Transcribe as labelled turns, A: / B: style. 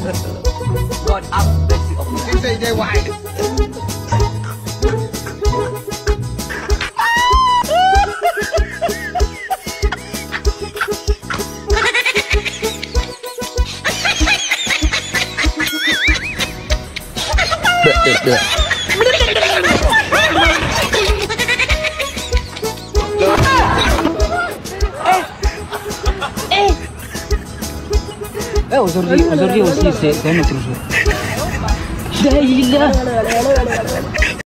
A: God
B: have mercy on me. He
A: say they Yeah.
B: Eh, Osorri, Osorri, sí, se, se me cruzó.